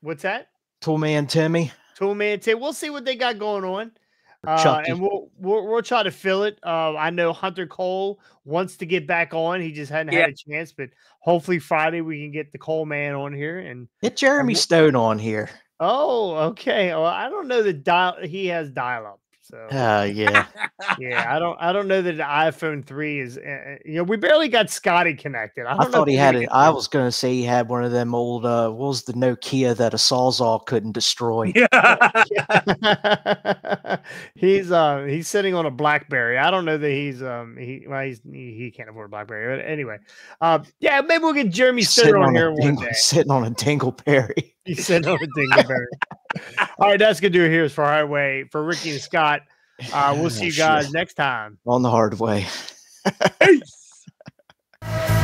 B: What's that?
C: Toolman Timmy.
B: Tool Man Tim. We'll see what they got going on. Uh, and we'll, we'll we'll try to fill it. Uh, I know Hunter Cole wants to get back on. He just hadn't had a chance, but hopefully Friday we can get the Cole man on here. And
C: Get Jeremy
B: w-
C: Stone on here.
B: oh, okay. Well, I don't know that dial he has dial up. So
C: Uh, yeah.
B: yeah, I don't I don't know that the iPhone three is. Uh, you know, we barely got Scotty connected. I,
C: I thought he had it. I was gonna say he had one of them old uh what was the Nokia that a Sawzall couldn't destroy.
D: yeah.
B: he's uh he's sitting on a BlackBerry. I don't know that he's um he well he's he, he can't afford a BlackBerry. But anyway, um yeah maybe we'll get Jeremy
C: Sitting
B: on
C: on,
B: here
C: a
B: one
C: dingle,
B: day.
C: sitting on a dingleberry.
B: he sent over Dingleberry. All right, that's gonna do it here for Hardway for Ricky and Scott. Uh, we'll see you guys next time
C: on the hard way.
D: Peace.